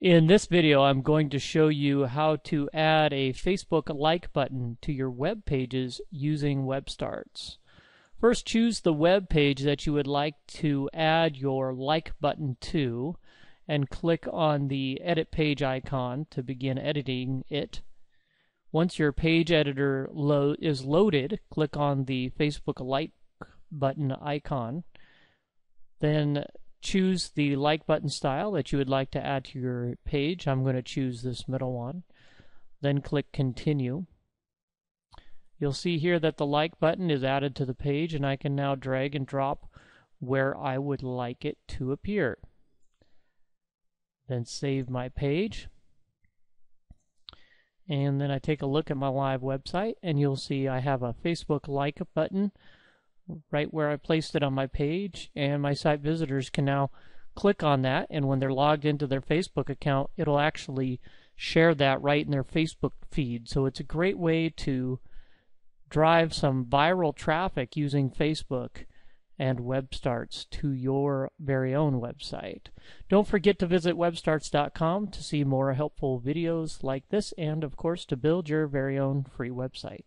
In this video, I'm going to show you how to add a Facebook like button to your web pages using WebStarts. First, choose the web page that you would like to add your like button to and click on the edit page icon to begin editing it. Once your page editor lo is loaded, click on the Facebook like button icon. Then choose the like button style that you would like to add to your page. I'm going to choose this middle one. Then click continue. You'll see here that the like button is added to the page and I can now drag and drop where I would like it to appear. Then save my page. And then I take a look at my live website and you'll see I have a Facebook like button right where I placed it on my page, and my site visitors can now click on that, and when they're logged into their Facebook account, it'll actually share that right in their Facebook feed. So it's a great way to drive some viral traffic using Facebook and WebStarts to your very own website. Don't forget to visit webstarts.com to see more helpful videos like this and, of course, to build your very own free website.